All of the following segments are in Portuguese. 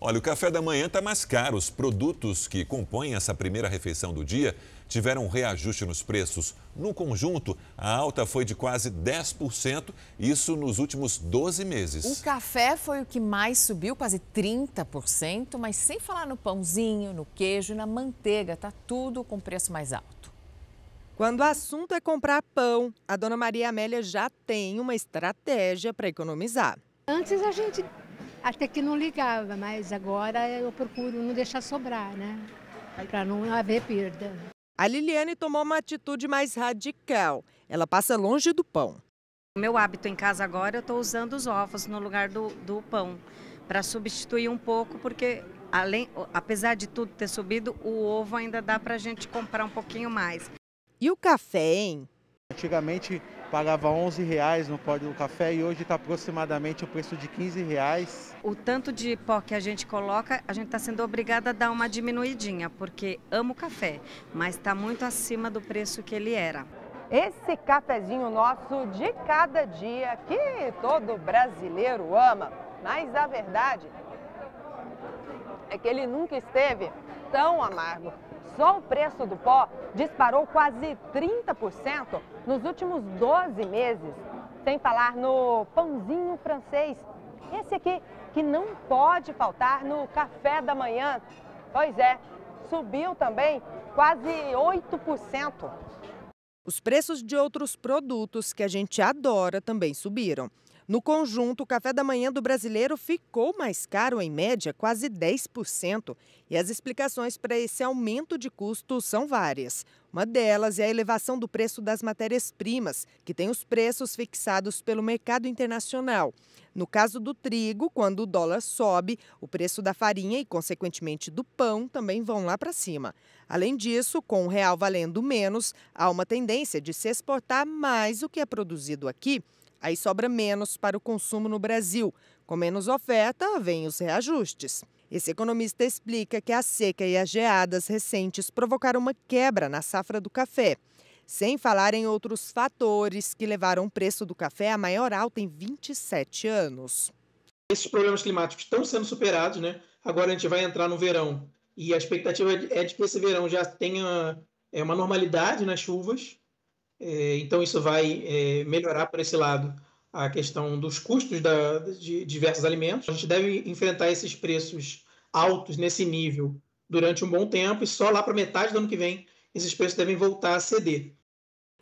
Olha, o café da manhã está mais caro. Os produtos que compõem essa primeira refeição do dia tiveram um reajuste nos preços. No conjunto, a alta foi de quase 10%, isso nos últimos 12 meses. O café foi o que mais subiu, quase 30%, mas sem falar no pãozinho, no queijo e na manteiga, tá tudo com preço mais alto. Quando o assunto é comprar pão, a dona Maria Amélia já tem uma estratégia para economizar. Antes a gente até que não ligava, mas agora eu procuro não deixar sobrar, né? Para não haver perda. A Liliane tomou uma atitude mais radical. Ela passa longe do pão. O meu hábito em casa agora, eu estou usando os ovos no lugar do, do pão, para substituir um pouco, porque além, apesar de tudo ter subido, o ovo ainda dá para a gente comprar um pouquinho mais. E o café, hein? Antigamente pagava 11 reais no pó do café e hoje está aproximadamente o preço de 15 reais. O tanto de pó que a gente coloca, a gente está sendo obrigada a dar uma diminuidinha, porque amo café, mas está muito acima do preço que ele era. Esse cafezinho nosso de cada dia que todo brasileiro ama, mas a verdade é que ele nunca esteve tão amargo. Só o preço do pó disparou quase 30% nos últimos 12 meses. Sem falar no pãozinho francês. Esse aqui que não pode faltar no café da manhã. Pois é, subiu também quase 8%. Os preços de outros produtos que a gente adora também subiram. No conjunto, o café da manhã do brasileiro ficou mais caro, em média, quase 10%. E as explicações para esse aumento de custo são várias. Uma delas é a elevação do preço das matérias-primas, que tem os preços fixados pelo mercado internacional. No caso do trigo, quando o dólar sobe, o preço da farinha e, consequentemente, do pão também vão lá para cima. Além disso, com o real valendo menos, há uma tendência de se exportar mais o que é produzido aqui Aí sobra menos para o consumo no Brasil. Com menos oferta, vêm os reajustes. Esse economista explica que a seca e as geadas recentes provocaram uma quebra na safra do café. Sem falar em outros fatores que levaram o preço do café à maior alta em 27 anos. Esses problemas climáticos estão sendo superados, né? Agora a gente vai entrar no verão e a expectativa é de que esse verão já tenha é, uma normalidade nas chuvas, então, isso vai é, melhorar por esse lado a questão dos custos da, de diversos alimentos. A gente deve enfrentar esses preços altos nesse nível durante um bom tempo e só lá para metade do ano que vem esses preços devem voltar a ceder.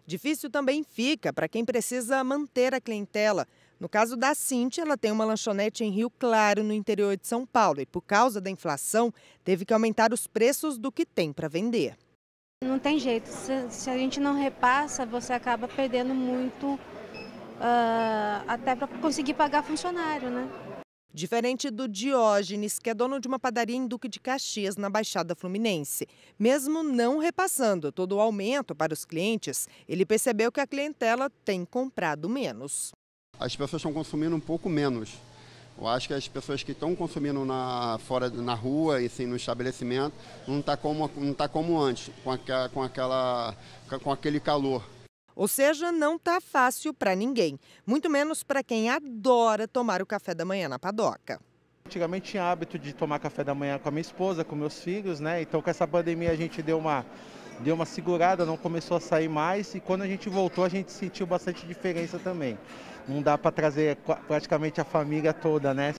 Difícil também fica para quem precisa manter a clientela. No caso da Cintia, ela tem uma lanchonete em Rio Claro, no interior de São Paulo, e por causa da inflação, teve que aumentar os preços do que tem para vender. Não tem jeito, se, se, a gente não repassa, você acaba perdendo muito uh, até para conseguir pagar funcionário, né? Diferente do Diógenes, que é dono de uma padaria em Duque de Caxias, na Baixada Fluminense. Mesmo não repassando todo o aumento para os clientes, ele percebeu que a clientela tem comprado menos. As pessoas estão consumindo um pouco menos. Eu acho que as pessoas que estão consumindo na, fora, na rua e sim, no estabelecimento não está como, não tá como antes, com, aqua, com, aquela, com aquele calor. Ou seja, não está fácil para ninguém, muito menos para quem adora tomar o café da manhã na padoca. Antigamente tinha hábito de tomar café da manhã com a minha esposa, com meus filhos, né? Então com essa pandemia a gente deu uma, deu uma segurada, não começou a sair mais e quando a gente voltou a gente sentiu bastante diferença também. Não dá para trazer praticamente a família toda, né?